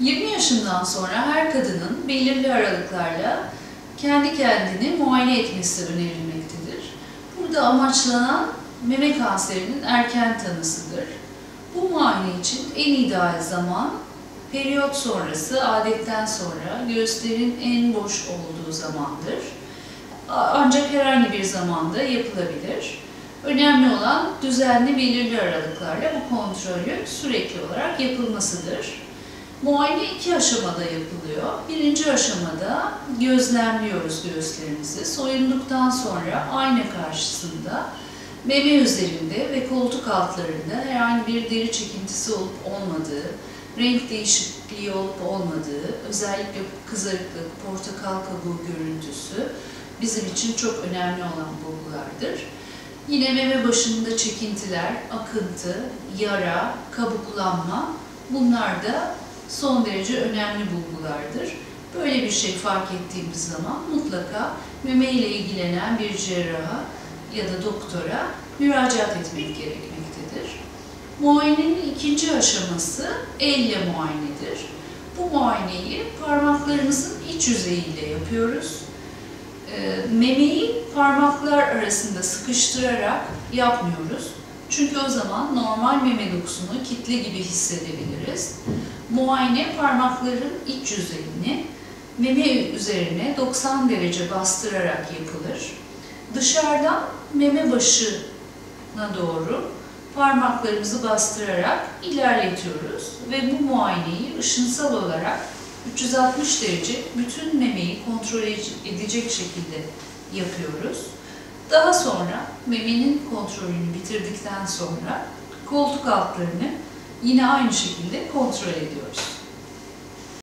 20 yaşından sonra her kadının belirli aralıklarla kendi kendini muayene etmesi önerilmektedir. Burada amaçlanan meme kanserinin erken tanısıdır. Bu muayene için en ideal zaman periyot sonrası, adetten sonra göğüslerin en boş olduğu zamandır. Ancak herhangi bir zamanda yapılabilir. Önemli olan düzenli belirli aralıklarla bu kontrolün sürekli olarak yapılmasıdır. Muayene iki aşamada yapılıyor. Birinci aşamada gözlemliyoruz göğüslerimizi. Soyunduktan sonra ayna karşısında meme üzerinde ve koltuk altlarında herhangi bir deri çekintisi olup olmadığı, renk değişikliği olup olmadığı, özellikle kızarıklık, portakal kabuğu görüntüsü bizim için çok önemli olan bulgulardır. Yine meme başında çekintiler, akıntı, yara, kabuklanma bunlar da son derece önemli bulgulardır. Böyle bir şey fark ettiğimiz zaman mutlaka meme ile ilgilenen bir cerraha ya da doktora müracaat etmek gerekmektedir. Muayenenin ikinci aşaması elle muayenedir. Bu muayeneyi parmaklarımızın iç yüzeyiyle yapıyoruz. Memeyi parmaklar arasında sıkıştırarak yapmıyoruz. Çünkü o zaman normal meme dokusunu kitle gibi hissedebiliriz. Muayene parmakların iç yüzeyini meme üzerine 90 derece bastırarak yapılır. Dışarıdan meme başına doğru parmaklarımızı bastırarak ilerletiyoruz ve bu muayeneyi ışınsal olarak 360 derece bütün memeyi kontrol edecek şekilde yapıyoruz. Daha sonra memenin kontrolünü bitirdikten sonra koltuk altlarını yine aynı şekilde kontrol ediyoruz.